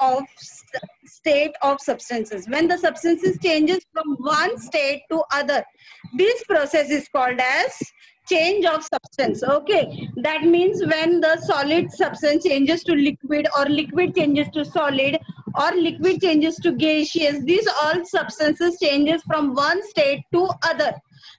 of st- state of substances. When the substances changes from one state to other, this process is called as change of substance. Okay, that means when the solid substance changes to liquid or liquid changes to solid or liquid changes to gaseous, these all substances changes from one state to other.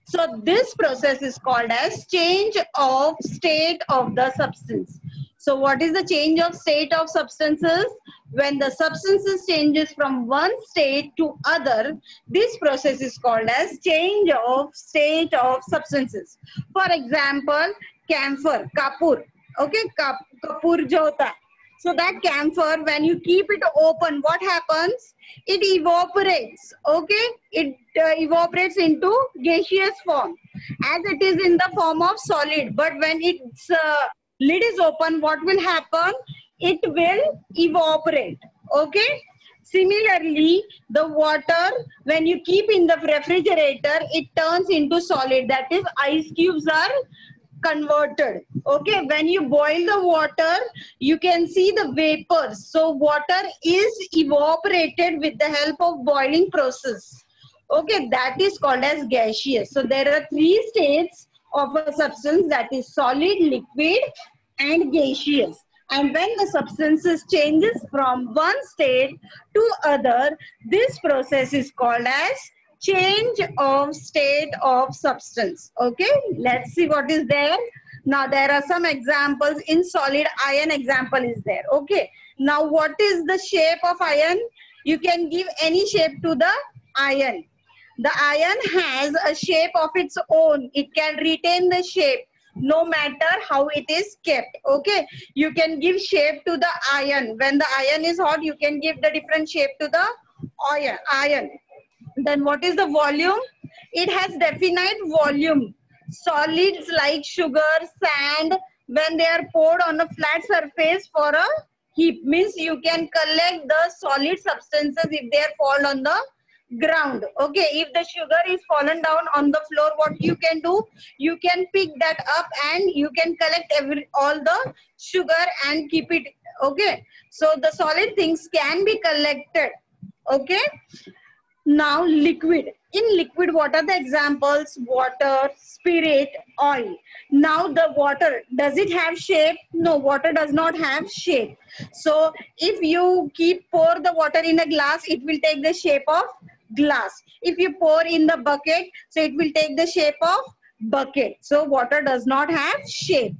So this process is called as change of state of the substance. So what is the change of state of substances? When the substances changes from one state to other, this process is called as change of state of substances. For example, camphor, kapur. Okay, kap, kapur jo hota hai. So that camphor, when you keep it open, what happens? It evaporates. Okay, it uh, evaporates into gaseous form, as it is in the form of solid. But when its uh, lid is open, what will happen? It will evaporate. Okay. Similarly, the water, when you keep in the refrigerator, it turns into solid. That is, ice cubes are converted. Okay, when you boil the water, you can see the vapors. So water is evaporated with the help of boiling process. Okay, that is called as gaseous. So there are three states of a substance that is solid, liquid and gaseous. And when the substances changes from one state to other, this process is called as change of state of substance. Okay, let's see what is there. Now there are some examples in solid iron example is there. Okay, now what is the shape of iron? You can give any shape to the iron. The iron has a shape of its own. It can retain the shape no matter how it is kept. Okay, you can give shape to the iron. When the iron is hot, you can give the different shape to the iron. iron then what is the volume it has definite volume solids like sugar sand when they are poured on a flat surface for a heap means you can collect the solid substances if they are fall on the ground. Okay if the sugar is fallen down on the floor what you can do? You can pick that up and you can collect every all the sugar and keep it okay? So the solid things can be collected okay? Now liquid. In liquid what are the examples? Water spirit oil. Now the water does it have shape? No water does not have shape. So if you keep pour the water in a glass it will take the shape of glass. If you pour in the bucket so it will take the shape of bucket. So water does not have shape.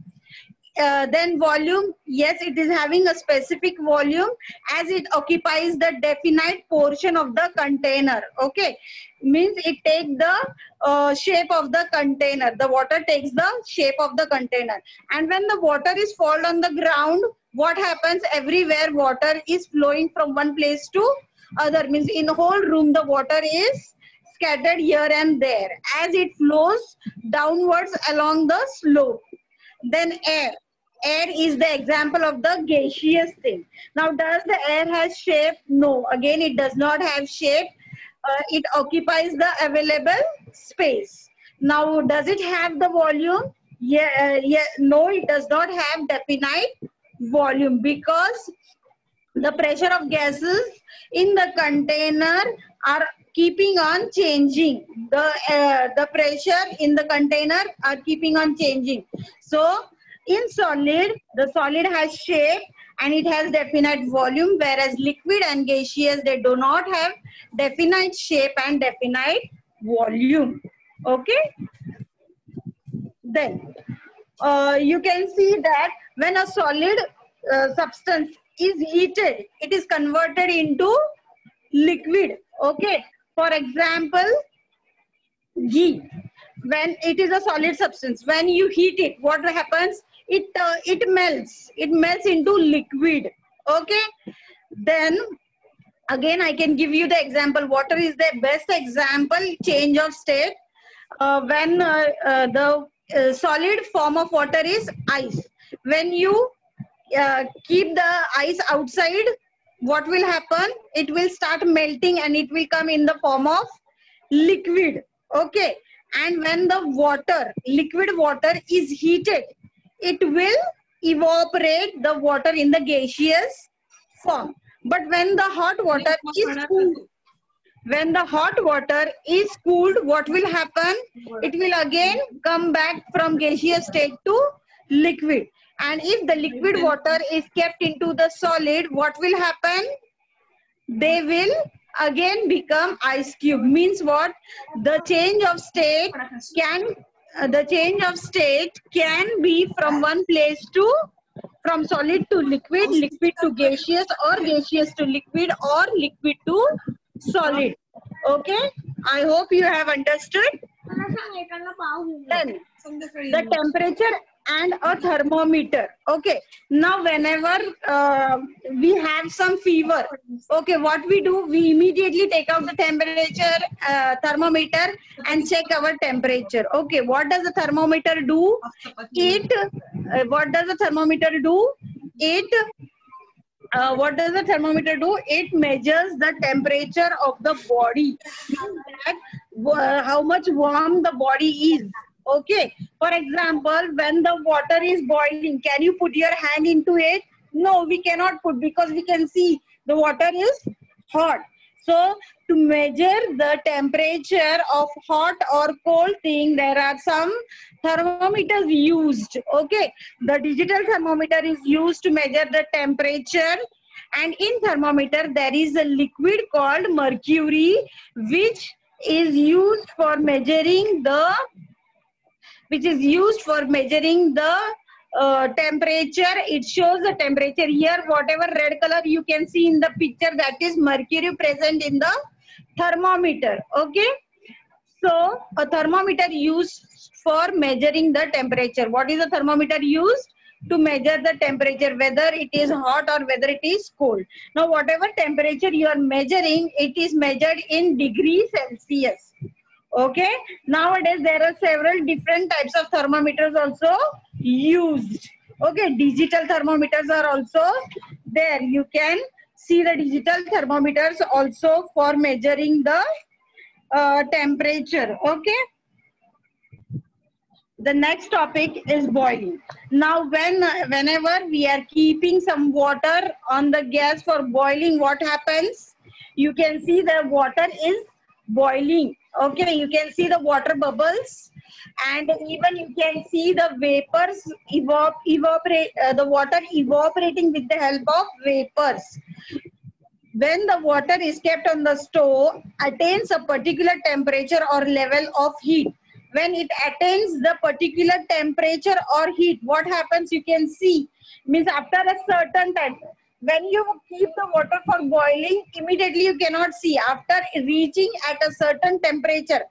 Uh, then volume yes it is having a specific volume as it occupies the definite portion of the container okay? Means it take the uh, shape of the container. The water takes the shape of the container. And when the water is fall on the ground what happens? Everywhere water is flowing from one place to other means in the whole room the water is scattered here and there. As it flows downwards along the slope then air. Air is the example of the gaseous thing. Now does the air has shape? No. Again it does not have shape. Uh, it occupies the available space. Now does it have the volume? Yeah, uh, yeah no it does not have definite volume because the pressure of gases in the container are keeping on changing. The uh, the pressure in the container are keeping on changing. So in solid the solid has shape and it has definite volume whereas liquid and gaseous they do not have definite shape and definite volume. Okay? Then uh, you can see that when a solid uh, substance is heated. It is converted into liquid. Okay? For example ghee. When it is a solid substance when you heat it what happens? It uh, it melts. It melts into liquid. Okay? Then again i can give you the example. Water is the best example change of state. Uh, when uh, uh, the uh, solid form of water is ice. When you uh, keep the ice outside. What will happen? It will start melting and it will come in the form of liquid. Okay. And when the water liquid water is heated it will evaporate the water in the gaseous form. But when the hot water is cooled, when the hot water is cooled, what will happen? It will again come back from gaseous state to liquid. And if the liquid water is kept into the solid, what will happen? They will again become ice cube. Means what? The change of state can uh, the change of state can be from one place to from solid to liquid, liquid to gaseous or gaseous to liquid or liquid to solid. Okay, I hope you have understood. Then the temperature and a thermometer. Okay, now whenever uh, we have some fever, okay, what we do, we immediately take out the temperature uh, thermometer and check our temperature. Okay, what does the thermometer do? It, uh, what does the thermometer do? It uh, what does the thermometer do? It measures the temperature of the body. How much warm the body is. Okay. For example, when the water is boiling, can you put your hand into it? No, we cannot put because we can see the water is hot. So to measure the temperature of hot or cold thing, there are some thermometers used. Okay. The digital thermometer is used to measure the temperature. And in thermometer, there is a liquid called mercury, which is used for measuring the which is used for measuring the uh, temperature. It shows the temperature here. Whatever red color you can see in the picture, that is mercury present in the thermometer. Okay. So a thermometer used for measuring the temperature. What is the thermometer used? To measure the temperature, whether it is hot or whether it is cold. Now, whatever temperature you are measuring, it is measured in degrees Celsius okay? Nowadays there are several different types of thermometers also used. Okay? Digital thermometers are also there. You can see the digital thermometers also for measuring the uh, temperature. Okay? The next topic is boiling. Now when whenever we are keeping some water on the gas for boiling what happens? You can see the water is boiling. Okay you can see the water bubbles and even you can see the vapors evap evaporate uh, the water evaporating with the help of vapors. When the water is kept on the stove attains a particular temperature or level of heat. When it attains the particular temperature or heat what happens? You can see means after a certain time when you keep the water for boiling, immediately you cannot see. After reaching at a certain temperature,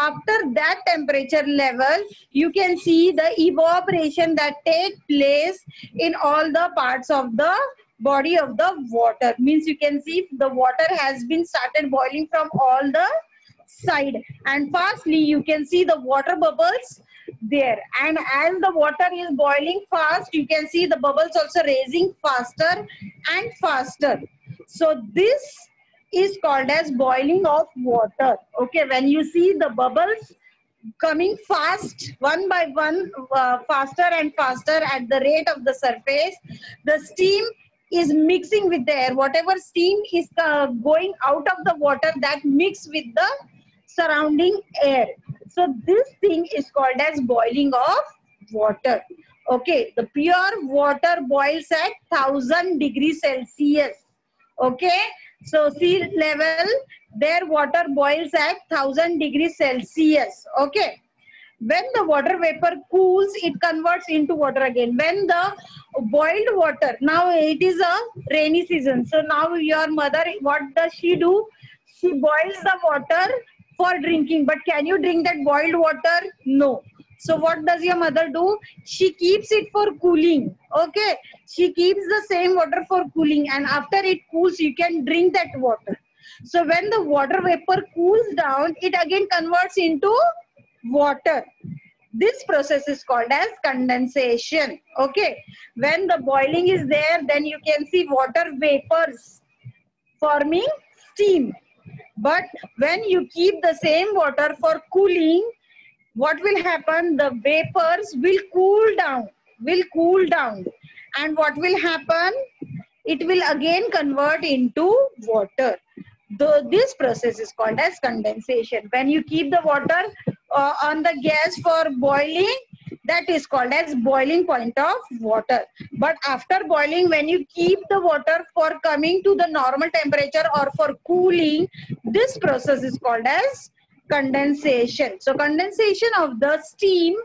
after that temperature level, you can see the evaporation that take place in all the parts of the body of the water. Means you can see the water has been started boiling from all the side. And fastly, you can see the water bubbles there. And as the water is boiling fast. You can see the bubbles also raising faster and faster. So this is called as boiling of water. Okay when you see the bubbles coming fast one by one uh, faster and faster at the rate of the surface the steam is mixing with the air. Whatever steam is uh, going out of the water that mix with the surrounding air so this thing is called as boiling of water. Okay, the pure water boils at 1000 degrees Celsius. Okay, so sea level, their water boils at 1000 degrees Celsius. Okay, when the water vapor cools, it converts into water again. When the boiled water, now it is a rainy season. So now your mother, what does she do? She boils the water for drinking. But can you drink that boiled water? No. So what does your mother do? She keeps it for cooling. Okay. She keeps the same water for cooling and after it cools, you can drink that water. So when the water vapor cools down, it again converts into water. This process is called as condensation. Okay. When the boiling is there, then you can see water vapors forming steam. But when you keep the same water for cooling, what will happen? The vapors will cool down, will cool down. And what will happen? it will again convert into water. The, this process is called as condensation. When you keep the water uh, on the gas for boiling, that is called as boiling point of water. But after boiling, when you keep the water for coming to the normal temperature or for cooling, this process is called as condensation. So condensation of the steam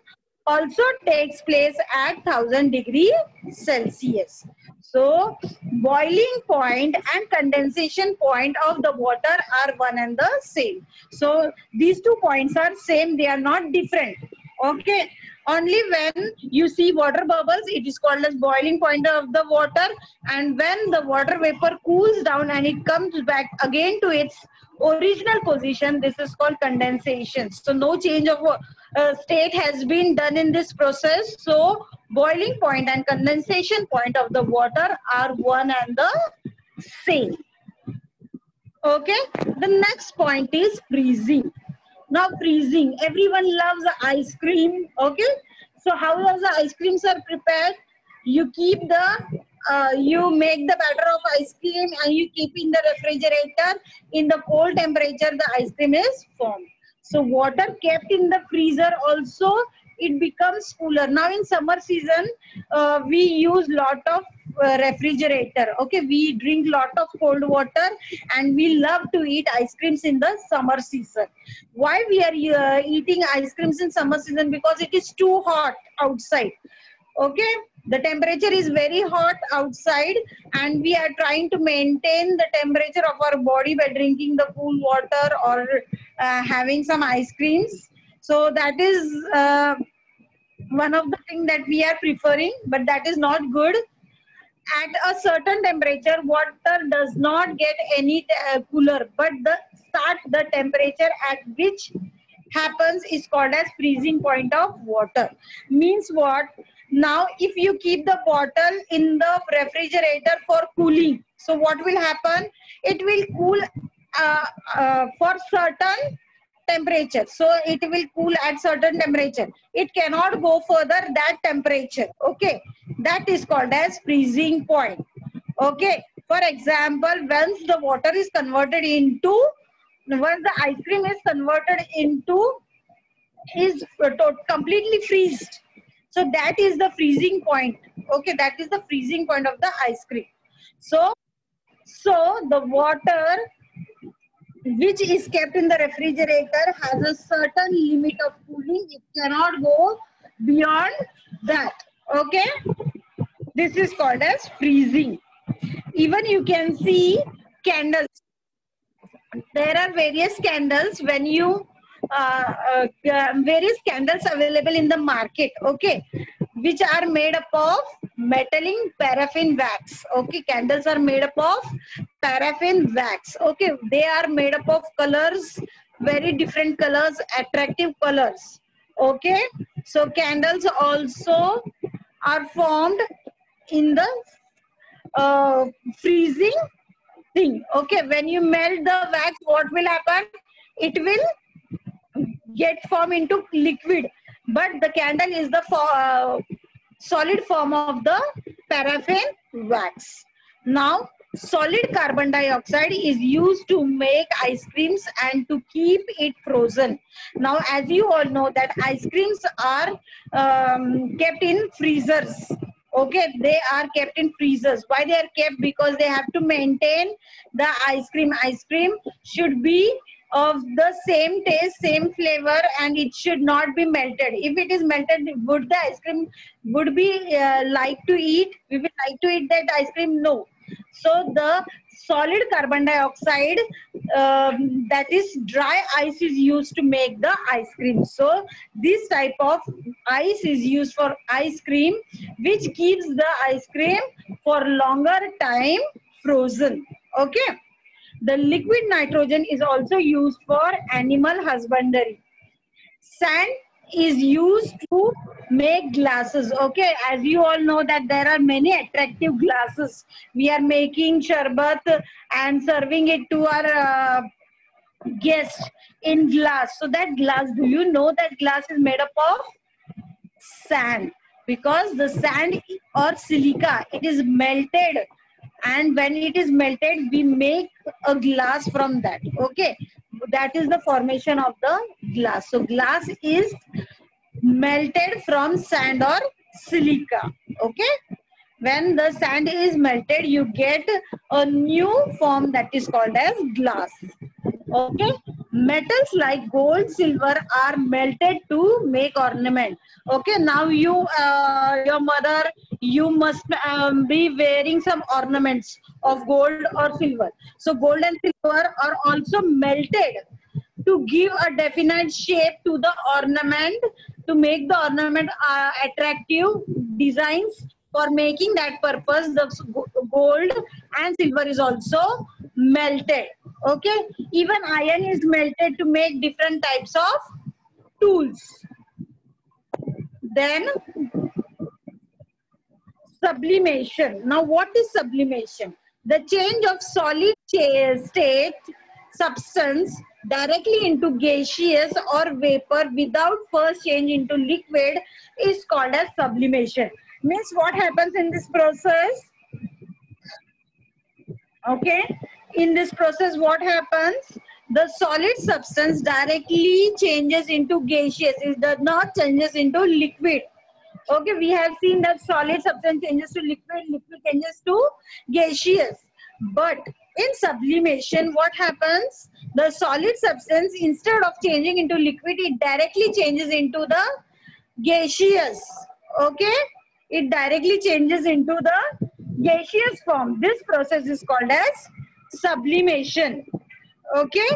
also takes place at 1000 degree Celsius. So boiling point and condensation point of the water are one and the same. So these two points are same, they are not different. Okay. Only when you see water bubbles, it is called as boiling point of the water. And when the water vapor cools down and it comes back again to its original position, this is called condensation. So no change of uh, state has been done in this process. So boiling point and condensation point of the water are one and the same. Okay. The next point is freezing. Now freezing. Everyone loves ice cream. Okay. So how the ice creams are prepared? You keep the uh, you make the batter of ice cream and you keep in the refrigerator. In the cold temperature, the ice cream is formed. So water kept in the freezer also, it becomes cooler. Now in summer season, uh, we use lot of uh, refrigerator. Okay, we drink lot of cold water and we love to eat ice creams in the summer season. Why we are uh, eating ice creams in summer season? Because it is too hot outside. Okay, the temperature is very hot outside and we are trying to maintain the temperature of our body by drinking the cool water or uh, having some ice creams so that is uh, one of the things that we are preferring but that is not good. At a certain temperature water does not get any uh, cooler but the start the temperature at which happens is called as freezing point of water. Means what? Now, if you keep the bottle in the refrigerator for cooling, so what will happen? It will cool uh, uh, for certain temperature. So it will cool at certain temperature. It cannot go further that temperature. Okay. That is called as freezing point. Okay. For example, once the water is converted into, once the ice cream is converted into, is completely freezed so that is the freezing point. Okay, that is the freezing point of the ice cream. So, so the water which is kept in the refrigerator has a certain limit of cooling. It cannot go beyond that. Okay, this is called as freezing. Even you can see candles. There are various candles when you uh, uh, various candles available in the market okay which are made up of metallic paraffin wax. Okay candles are made up of paraffin wax. Okay they are made up of colors very different colors attractive colors. Okay so candles also are formed in the uh, freezing thing. Okay when you melt the wax what will happen? It will get form into liquid. But the candle is the uh, solid form of the paraffin wax. Now solid carbon dioxide is used to make ice creams and to keep it frozen. Now as you all know that ice creams are um, kept in freezers. Okay they are kept in freezers. Why they are kept? Because they have to maintain the ice cream. Ice cream should be of the same taste, same flavor, and it should not be melted. If it is melted, would the ice cream would be uh, like to eat? We would like to eat that ice cream? No. So the solid carbon dioxide, um, that is dry ice, is used to make the ice cream. So this type of ice is used for ice cream, which keeps the ice cream for longer time frozen. Okay. The liquid nitrogen is also used for animal husbandry. Sand is used to make glasses. Okay, as you all know that there are many attractive glasses. We are making sharbat and serving it to our uh, guests in glass. So that glass, do you know that glass is made up of sand? Because the sand or silica, it is melted and when it is melted we make a glass from that okay? That is the formation of the glass. So glass is melted from sand or silica okay? When the sand is melted you get a new form that is called as glass okay? Metals like gold silver are melted to make ornament okay? Now you uh, your mother you must um, be wearing some ornaments of gold or silver. So gold and silver are also melted to give a definite shape to the ornament to make the ornament uh, attractive designs for making that purpose the gold and silver is also melted. Okay? Even iron is melted to make different types of tools. Then sublimation. Now what is sublimation? The change of solid state substance directly into gaseous or vapor without first change into liquid is called as sublimation. Means what happens in this process? Okay. In this process what happens? The solid substance directly changes into gaseous. It does not changes into liquid okay we have seen that solid substance changes to liquid liquid changes to gaseous but in sublimation what happens the solid substance instead of changing into liquid it directly changes into the gaseous okay it directly changes into the gaseous form. This process is called as sublimation. Okay.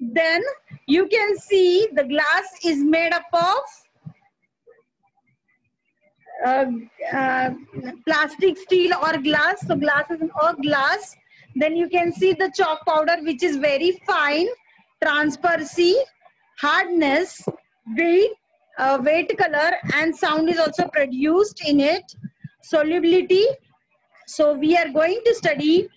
Then you can see the glass is made up of uh, uh, plastic, steel or glass. So glass is or glass. Then you can see the chalk powder which is very fine, transparency, hardness, weight, uh, weight color and sound is also produced in it solubility so we are going to study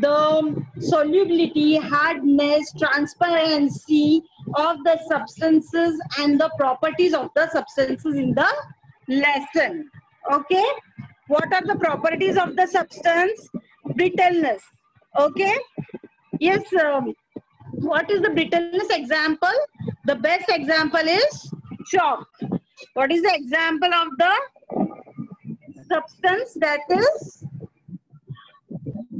the solubility hardness transparency of the substances and the properties of the substances in the lesson. Okay? What are the properties of the substance? Brittleness. Okay? Yes um, what is the brittleness example? The best example is chalk. What is the example of the substance? That is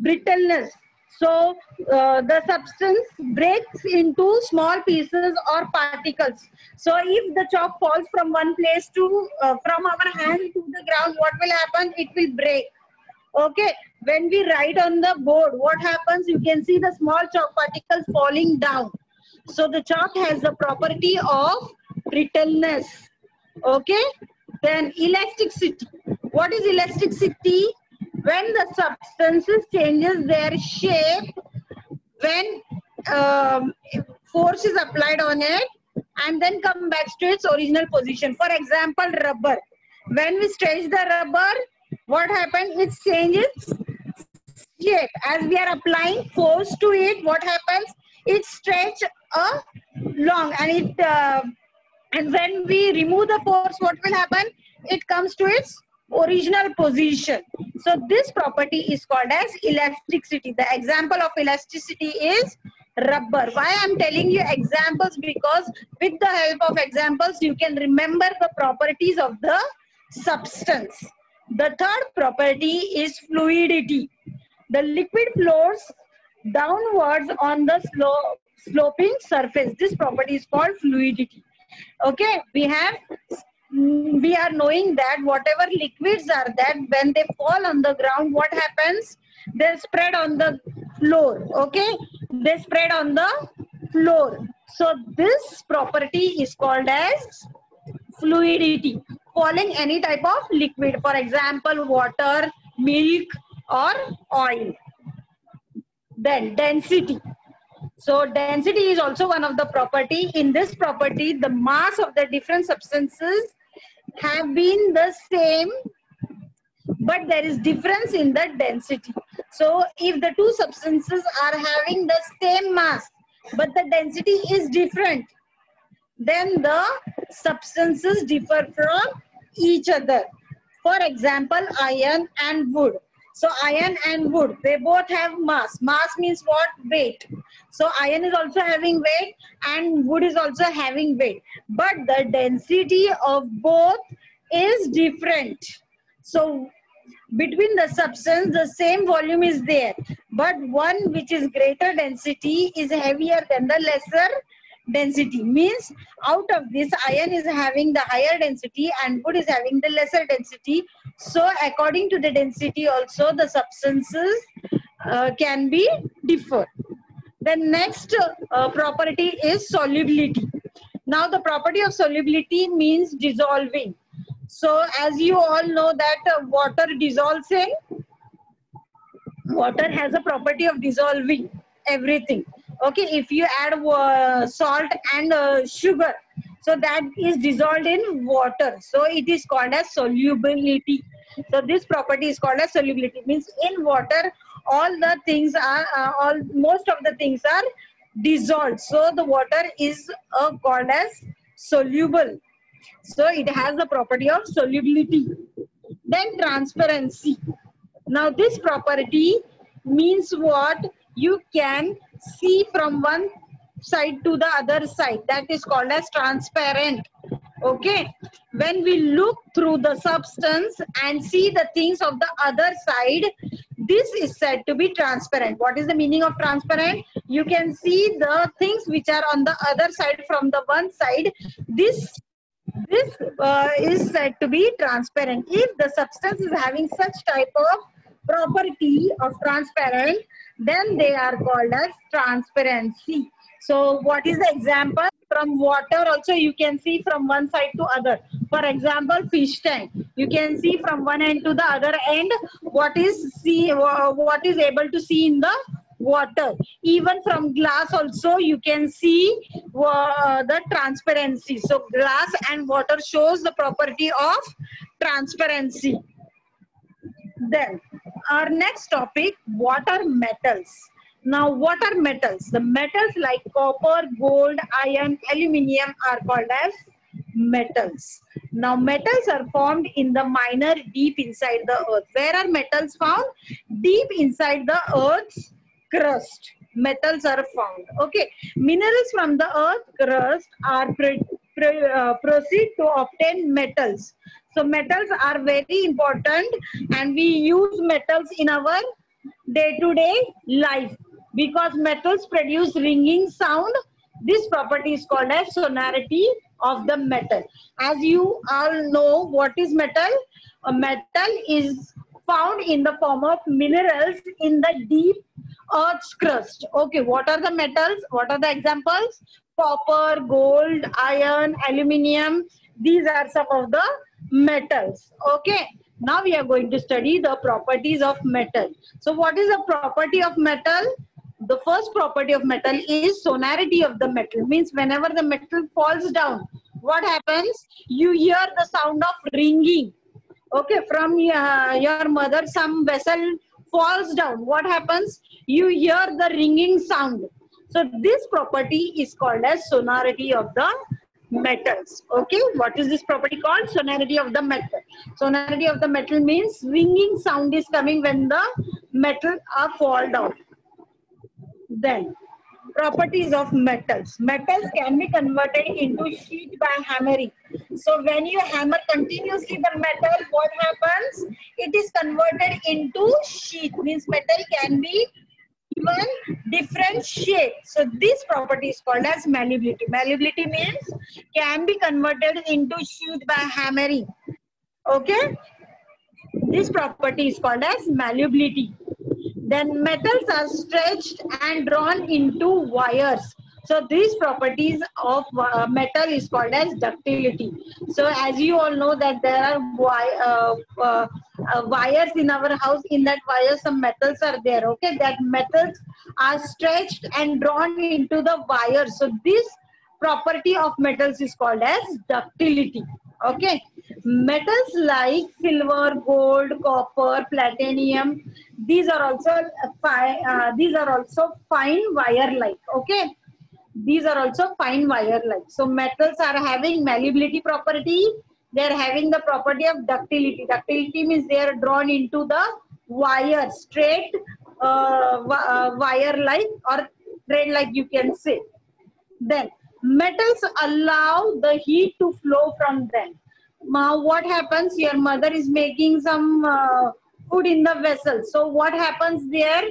brittleness? So uh, the substance breaks into small pieces or particles. So if the chalk falls from one place to uh, from our hand to the ground, what will happen? It will break. Okay. When we write on the board, what happens? You can see the small chalk particles falling down. So the chalk has the property of brittleness. Okay. Then elasticity. What is elasticity? When the substances changes their shape, when um, force is applied on it and then come back to its original position. For example, rubber. When we stretch the rubber, what happens? It changes shape. As we are applying force to it, what happens? It stretch a long and it uh, and when we remove the force, what will happen? It comes to its original position. So this property is called as elasticity. The example of elasticity is rubber. Why I'm telling you examples? Because with the help of examples, you can remember the properties of the substance. The third property is fluidity. The liquid flows downwards on the slope, sloping surface. This property is called fluidity okay we have Mm, we are knowing that whatever liquids are that when they fall on the ground what happens? They spread on the floor okay? They spread on the floor. So this property is called as fluidity falling any type of liquid for example water milk or oil. Then density. So density is also one of the property. In this property, the mass of the different substances have been the same, but there is difference in the density. So if the two substances are having the same mass, but the density is different, then the substances differ from each other. For example, iron and wood. So iron and wood, they both have mass. Mass means what? Weight. So iron is also having weight and wood is also having weight. But the density of both is different. So between the substance, the same volume is there. But one which is greater density is heavier than the lesser density means out of this iron is having the higher density and wood is having the lesser density. So according to the density also the substances uh, can be differ. The next uh, property is solubility. Now the property of solubility means dissolving. So as you all know that uh, water dissolves in water has a property of dissolving everything okay if you add uh, salt and uh, sugar so that is dissolved in water. So it is called as solubility. So this property is called as solubility. Means in water all the things are uh, all most of the things are dissolved. So the water is uh, called as soluble. So it has the property of solubility. Then transparency. Now this property means what? You can see from one side to the other side. That is called as transparent. Okay. When we look through the substance and see the things of the other side, this is said to be transparent. What is the meaning of transparent? You can see the things which are on the other side from the one side. This this uh, is said to be transparent. If the substance is having such type of property of transparent, then they are called as transparency. So what is the example? From water also you can see from one side to other. For example, fish tank. You can see from one end to the other end what is see what is able to see in the water. Even from glass also you can see the transparency. So glass and water shows the property of transparency. Then our next topic, what are metals? Now, what are metals? The metals like copper, gold, iron, aluminium are called as metals. Now, metals are formed in the minor deep inside the earth. Where are metals found? Deep inside the earth's crust. Metals are found. Okay. Minerals from the earth crust are pre, pre, uh, proceed to obtain metals. So metals are very important and we use metals in our day-to-day -day life because metals produce ringing sound. This property is called as sonority of the metal. As you all know what is metal? A metal is found in the form of minerals in the deep earth's crust. Okay, what are the metals? What are the examples? Copper, gold, iron, aluminium. These are some of the metals. Okay. Now we are going to study the properties of metal. So what is the property of metal? The first property of metal is sonority of the metal. Means whenever the metal falls down, what happens? You hear the sound of ringing. Okay, from uh, your mother, some vessel falls down. What happens? You hear the ringing sound. So this property is called as sonority of the metals. Okay, what is this property called? Sonority of the metal. Sonority of the metal means ringing sound is coming when the metal are fall down. Then, properties of metals. Metals can be converted into sheet by hammering. So when you hammer continuously the metal, what happens? It is converted into sheet. Means metal can be given different shape. So this property is called as malleability. Malleability means can be converted into sheet by hammering. Okay. This property is called as malleability. Then metals are stretched and drawn into wires. So these properties of uh, metal is called as ductility. So as you all know that there are uh, uh, uh, wires in our house. In that wire some metals are there. Okay, that metals are stretched and drawn into the wire. So this property of metals is called as ductility. Okay, metals like silver, gold, copper, platinum. These are also uh, fine. These are also fine wire-like. Okay these are also fine wire like. So metals are having malleability property. They are having the property of ductility. Ductility means they are drawn into the wire, straight uh, uh, wire like or thread like you can say. Then metals allow the heat to flow from them. Now what happens? Your mother is making some uh, food in the vessel. So what happens there?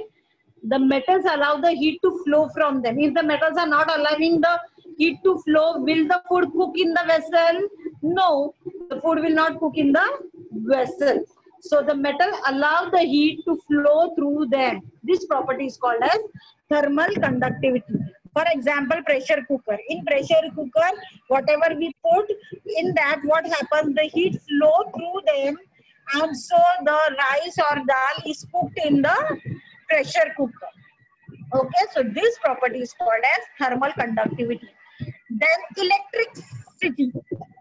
The metals allow the heat to flow from them. If the metals are not allowing the heat to flow, will the food cook in the vessel? No, the food will not cook in the vessel. So the metal allow the heat to flow through them. This property is called as thermal conductivity. For example, pressure cooker. In pressure cooker, whatever we put in that, what happens? The heat flow through them and so the rice or dal is cooked in the pressure cooker. Okay, so this property is called as thermal conductivity. Then electricity,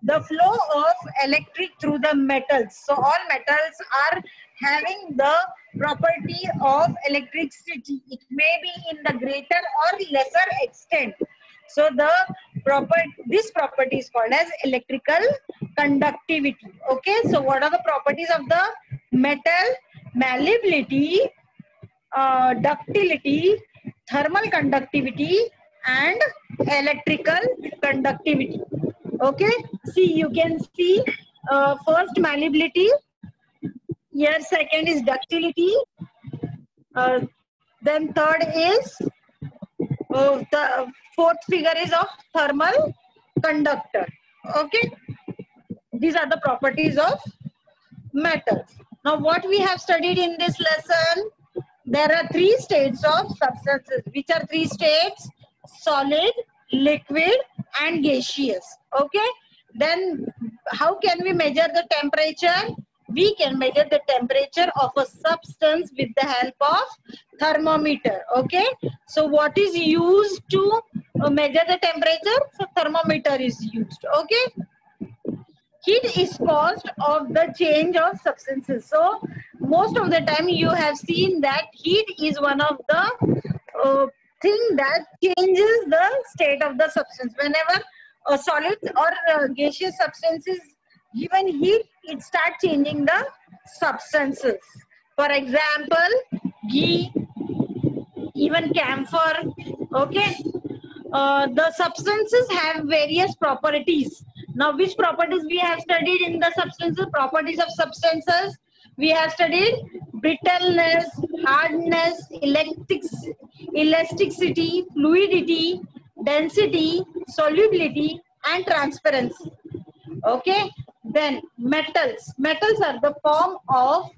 the flow of electric through the metals. So all metals are having the property of electricity. It may be in the greater or lesser extent. So the proper this property is called as electrical conductivity. Okay, so what are the properties of the metal? Malleability, uh, ductility, thermal conductivity, and electrical conductivity. Okay, see you can see uh, first malleability. Here second is ductility. Uh, then third is uh, the fourth figure is of thermal conductor. Okay, these are the properties of metals. Now, what we have studied in this lesson, there are three states of substances. Which are three states? Solid, liquid, and gaseous. Okay. Then, how can we measure the temperature? We can measure the temperature of a substance with the help of thermometer. Okay. So, what is used to uh, measure the temperature? So, thermometer is used. Okay heat is caused of the change of substances so most of the time you have seen that heat is one of the uh, thing that changes the state of the substance whenever a solid or a gaseous substance is given heat it start changing the substances for example ghee even camphor okay uh, the substances have various properties now, which properties we have studied in the substances? Properties of substances. We have studied brittleness, hardness, electric, elasticity, fluidity, density, solubility, and transparency. Okay. Then metals. Metals are the form of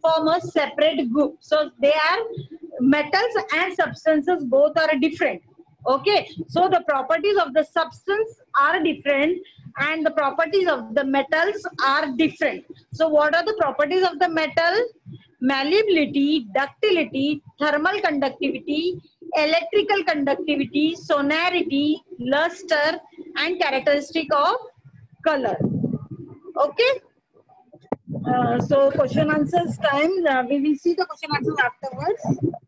form a separate group. So they are metals and substances both are different. Okay. So the properties of the substance are different and the properties of the metals are different. So what are the properties of the metal? Malleability ductility thermal conductivity electrical conductivity sonority lustre and characteristic of colour okay so question answers time we will see the question answers afterwards